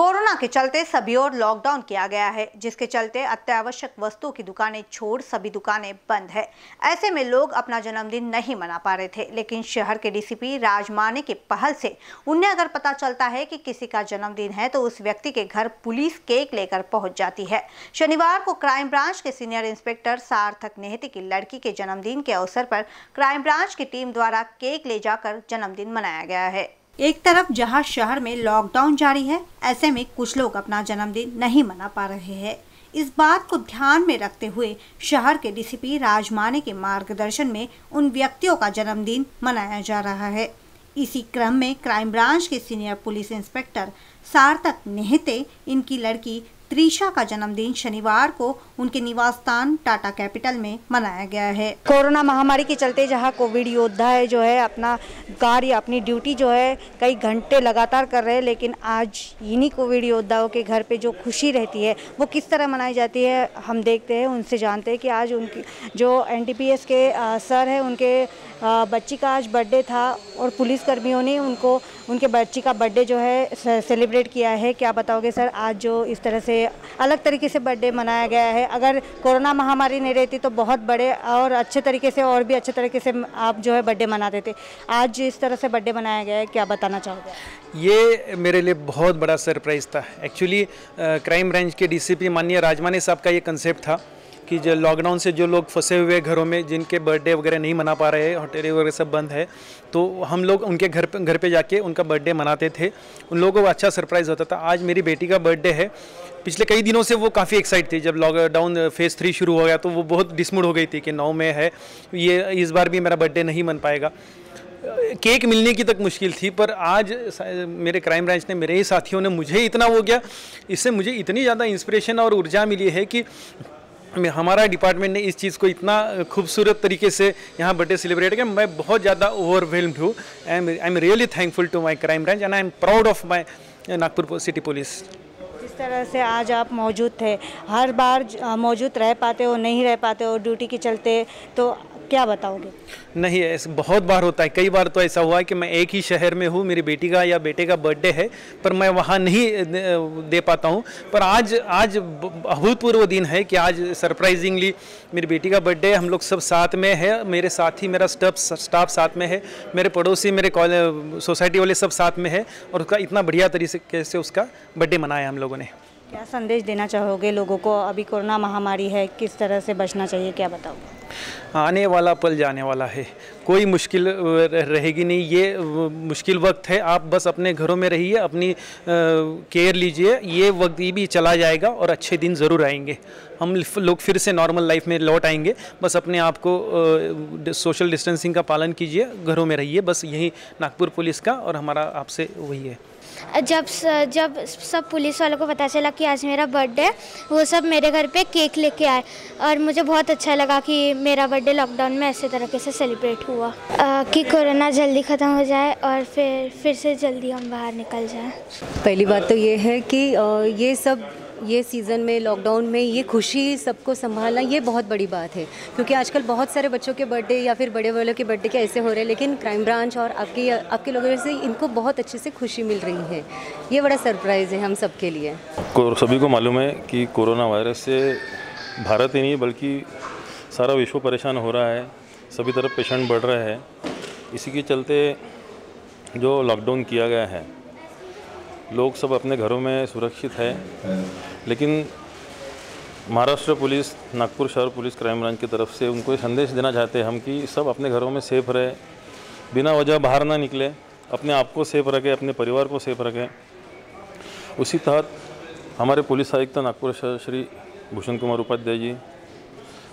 Corona के चलते सभी ओर लॉकडाउन किया गया है, जिसके चलते अत्यावश्यक वस्तुओं की दुकानें छोड़ सभी दुकानें बंद है। ऐसे में लोग अपना जन्मदिन नहीं मना पा रहे थे, लेकिन शहर के डीसीपी राजमाने के पहल से उन्हें अगर पता चलता है कि किसी का जन्मदिन है तो उस व्यक्ति के घर पुलिस केक लेकर पहुँच जाती है। शनिवार को क्राइम ब्रांच के सीनियर इंस्पेक्टर सार्थक नेहती की लड़की के जन्मदिन के अवसर पर क्राइम ब्रांच की टीम द्वारा केक ले जाकर जन्मदिन मनाया गया है। एक तरफ़ जहाँ शहर में लॉकडाउन जारी है, ऐसे में कुछ लोग अपना जन्मदिन नहीं मना पा रहे हैं। इस बात को ध्यान में रखते हुए शहर के डीसीपी राजमाने के मार्गदर्शन में उन व्यक्तियों का जन्मदिन मनाया जा रहा है। इसी क्रम में क्राइम ब्रांच के senior police inspector Sarthak Nehete, इनकी लड़की त्रिशा का जन्मदिन शनिवार को उनके निवास स्थान टाटा कैपिटल में मनाया गया है। कोरोना महामारी के चलते जहाँ कोविड योद्धा है, जो है अपना कार्य, अपनी ड्यूटी जो है, कई घंटे लगातार कर रहे हैं, लेकिन आज इन्हीं कोविड योद्धाओं के घर पे जो खुशी रहती है, वो किस तरह मनाई जाती है, हम देखते हैं, उनसे जानते हैं कि आज उनकी, जो एन के सर है, उनके बच्ची का आज बर्थडे था और पुलिस कर्मियों ने उनको, उनके बच्ची का बर्थडे जो है सेलिब्रेट किया है। क्या बताओगे सर, आज जो इस तरह से अलग तरीके से बर्थडे मनाया गया है। अगर कोरोना महामारी नहीं रहती तो बहुत बड़े और अच्छे तरीके से और भी अच्छे तरीके से आप जो है बर्थडे मनाते थे। आज इस तरह से बर्थडे मनाया गया है, क्या बताना चाहोगे ये मेरे लिए बहुत बड़ा सरप्राइज़ था। एक्चुअली क्राइम ब्रांच के डीसीपी माननीय राजमानी साहब का ये कंसेप्ट था। कि जो लॉकडाउन से जो लोग फंसे हुए घरों में, जिनके बर्थडे वगैरह नहीं मना पा रहे हैं होटल वगैरह सब बंद है तो हम लोग उनके घर पे घर पे जाके उनका बर्थडे मनाते थे। उन लोगों को अच्छा सरप्राइज़ होता था। आज मेरी बेटी का बर्थडे है। पिछले कई दिनों से वो काफ़ी एक्साइट थी। जब लॉकडाउन फ़ेज़ थ्री शुरू हो गया तो वो बहुत डिसमुड हो गई थी कि नौ में है, ये, इस बार भी मेरा बर्थडे नहीं मन पाएगा। केक मिलने की तक मुश्किल थी, पर आज मेरे क्राइम ब्रांच ने, मेरे ही साथियों ने मुझे इतना हो गया इससे मुझे इतनी ज़्यादा इंस्पिरेशन और ऊर्जा मिली है कि हमारा डिपार्टमेंट ने इस चीज़ को इतना खूबसूरत तरीके से यहाँ बर्थडे सेलिब्रेट किया। मैं बहुत ज़्यादा ओवरवेलम्ड हूँ। I am I am really thankful to my crime branch and I am proud of my Nagpur city police जिस तरह से आज आप मौजूद थे, हर बार मौजूद रह पाते हो, नहीं रह पाते हो ड्यूटी के चलते तो क्या बताओगे? नहीं, ऐसा बहुत बार होता है। कई बार तो ऐसा हुआ है कि मैं एक ही शहर में हूँ, मेरी बेटी का या बेटे का बर्थडे है, पर मैं वहाँ नहीं दे पाता हूँ। पर आज आज अभूतपूर्व दिन है कि आज सरप्राइजिंगली मेरी बेटी का बर्थडे हम लोग सब साथ में है, मेरे साथ ही मेरा स्टाफ स्टाफ साथ में है, मेरे पड़ोसी, मेरे सोसाइटी वाले सब साथ में है, और उसका इतना बढ़िया तरीके से उसका बर्थडे मनाया हम लोगों ने। क्या संदेश देना चाहोगे लोगों को? अभी कोरोना महामारी है, किस तरह से बचना चाहिए, क्या बताओगे आने वाला पल जाने वाला है। कोई मुश्किल रहेगी नहीं, ये मुश्किल वक्त है। आप बस अपने घरों में रहिए, अपनी केयर लीजिए। ये वक्त ये भी चला जाएगा और अच्छे दिन ज़रूर आएँगे। हम लोग फिर से नॉर्मल लाइफ में लौट आएँगे। बस अपने आप को सोशल डिस्टेंसिंग का पालन कीजिए, घरों में रहिए। बस यही नागपुर पुलिस का और हमारा आपसे वही है। जब जब सब पुलिस वालों को पता चला कि आज मेरा बर्थडे वो सब मेरे घर पे केक लेके आए और मुझे बहुत अच्छा लगा कि मेरा बर्थडे लॉकडाउन में ऐसे तरीके से सेलिब्रेट हुआ। आ, कि कोरोना जल्दी ख़त्म हो जाए और फिर फिर से जल्दी हम बाहर निकल जाएँ। पहली बात तो ये है कि ये सब ये सीज़न में लॉकडाउन में ये खुशी सबको संभालना ये बहुत बड़ी बात है। क्योंकि आजकल बहुत सारे बच्चों के बर्थडे या फिर बड़े वालों के बर्थडे के ऐसे हो रहे हैं, लेकिन क्राइम ब्रांच और आपके आपके लोगों से इनको बहुत अच्छे से खुशी मिल रही है। ये बड़ा सरप्राइज़ है हम सब के लिए सभी को मालूम है कि कोरोना वायरस से भारत ही नहीं, बल्कि सारा विश्व परेशान हो रहा है। सभी तरफ़ पेशेंट बढ़ रहे हैं। इसी के चलते जो लॉकडाउन किया गया है लोग सब अपने घरों में सुरक्षित है। लेकिन महाराष्ट्र पुलिस, नागपुर शहर पुलिस क्राइम ब्रांच की तरफ़ से उनको संदेश देना चाहते हैं हम कि सब अपने घरों में सेफ़ रहे, बिना वजह बाहर ना निकले, अपने आप को सेफ़ रखें, अपने परिवार को सेफ़ रखें। उसी तहत हमारे पुलिस आयुक्त नागपुर शहर श्री भूषण कुमार उपाध्याय जी,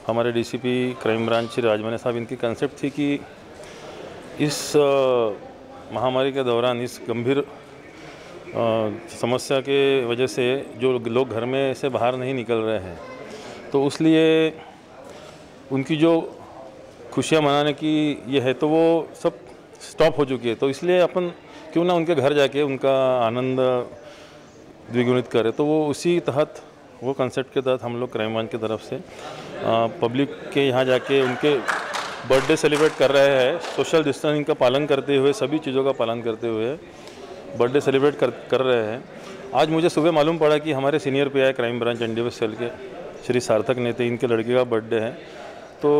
हमारे DCP crime branch Shri Rajmane साहब, इनकी कंसेप्ट थी कि इस महामारी के दौरान इस गंभीर समस्या के वजह से जो लोग घर में से बाहर नहीं निकल रहे हैं तो उसलिए उनकी जो खुशियाँ मनाने की ये है तो वो सब स्टॉप हो चुकी है। तो इसलिए अपन क्यों ना उनके घर जाके उनका आनंद द्विगुणित करें। तो वो उसी तहत, वो कंसेप्ट के तहत हम लोग क्राइम ब्रांच की तरफ़ से पब्लिक के यहाँ जाके उनके बर्थडे सेलिब्रेट कर रहे हैं। सोशल डिस्टेंसिंग का पालन करते हुए, सभी चीज़ों का पालन करते हुए बर्थडे सेलिब्रेट कर कर रहे हैं। आज मुझे सुबह मालूम पड़ा कि हमारे senior P I crime branch NDS cell के श्री सार्थक नेते, इनके लड़के का बर्थडे है। तो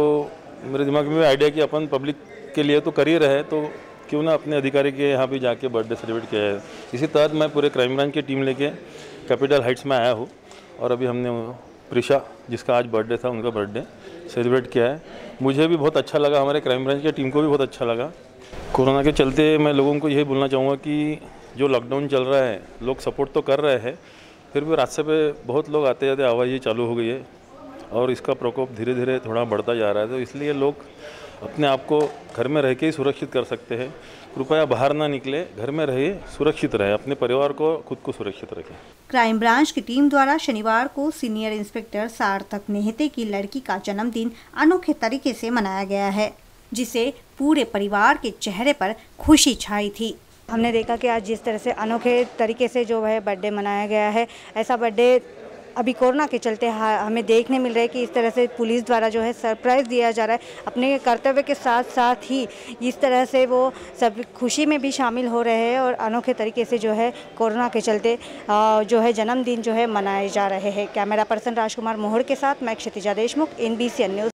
मेरे दिमाग में आइडिया कि अपन पब्लिक के लिए तो कर ही रहे तो क्यों ना अपने अधिकारी के यहाँ भी जाके बर्थडे सेलिब्रेट किया है इसी तहत मैं पूरे क्राइम ब्रांच की टीम लेके कैपिटल हाइट्स में आया हूँ और अभी हमने प्रिशा, जिसका आज बर्थडे था, उनका बर्थडे सेलिब्रेट किया है। मुझे भी बहुत अच्छा लगा, हमारे क्राइम ब्रांच की टीम को भी बहुत अच्छा लगा। कोरोना के चलते मैं लोगों को यही बोलना चाहूँगा कि जो लॉकडाउन चल रहा है, लोग सपोर्ट तो कर रहे हैं, फिर भी रास्ते पे बहुत लोग आते जाते आवाजाही चालू हो गई है और इसका प्रकोप धीरे धीरे थोड़ा बढ़ता जा रहा है। तो इसलिए लोग अपने आप को घर में रह के ही सुरक्षित कर सकते हैं। कृपया बाहर ना निकले, घर में रहिए, सुरक्षित रहे, अपने परिवार को, खुद को सुरक्षित रखें। क्राइम ब्रांच की टीम द्वारा शनिवार को सीनियर इंस्पेक्टर सार्थक नेहते की लड़की का जन्मदिन अनोखे तरीके से मनाया गया है, जिसे पूरे परिवार के चेहरे पर खुशी छाई थी। हमने देखा कि आज जिस तरह से अनोखे तरीके से जो है बर्थडे मनाया गया है, ऐसा बर्थडे अभी कोरोना के चलते हमें देखने मिल रहा है कि इस तरह से पुलिस द्वारा जो है सरप्राइज़ दिया जा रहा है। अपने कर्तव्य के साथ साथ ही इस तरह से वो सब खुशी में भी शामिल हो रहे हैं और अनोखे तरीके से जो है कोरोना के चलते जो है जन्मदिन जो है मनाए जा रहे हैं। कैमरा पर्सन राजकुमार मोहर के साथ मैं क्षतिजा देशमुख एन न्यूज़